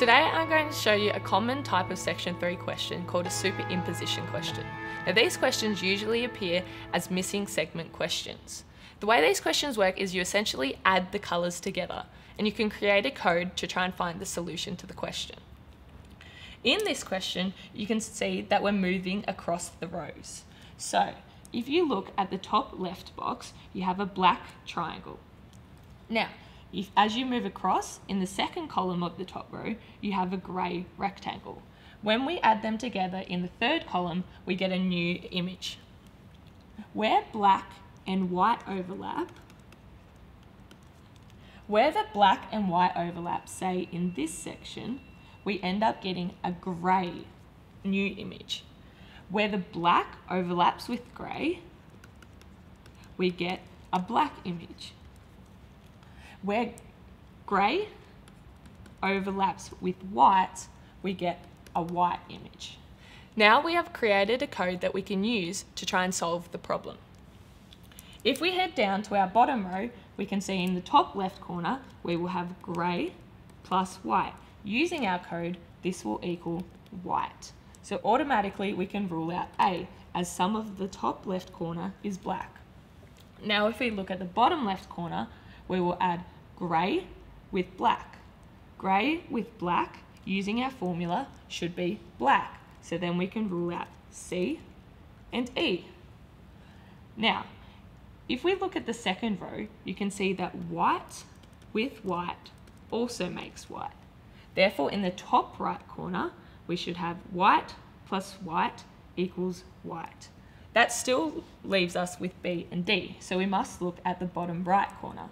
Today I'm going to show you a common type of section 3 question called a superimposition question. Now these questions usually appear as missing segment questions. The way these questions work is you essentially add the colours together and you can create a code to try and find the solution to the question. In this question, you can see that we're moving across the rows. So if you look at the top left box, you have a black triangle. Now, if, as you move across, in the second column of the top row, you have a grey rectangle. When we add them together in the third column, we get a new image. Where black and white overlap, where the black and white overlap, say in this section, we end up getting a grey new image. Where the black overlaps with grey, we get a black image. Where grey overlaps with white, we get a white image. Now we have created a code that we can use to try and solve the problem. If we head down to our bottom row, we can see in the top left corner, we will have grey plus white. Using our code, this will equal white. So automatically we can rule out A, as some of the top left corner is black. Now if we look at the bottom left corner, we will add grey with black. Grey with black, using our formula, should be black. So then we can rule out C and E. Now, if we look at the second row, you can see that white with white also makes white. Therefore, in the top right corner, we should have white plus white equals white. That still leaves us with B and D, so we must look at the bottom right corner.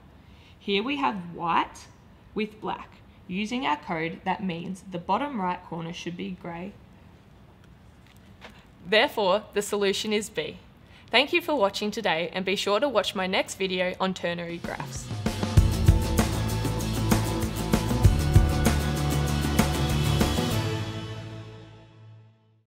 Here we have white with black. Using our code, that means the bottom right corner should be grey. Therefore, the solution is B. Thank you for watching today and be sure to watch my next video on ternary graphs.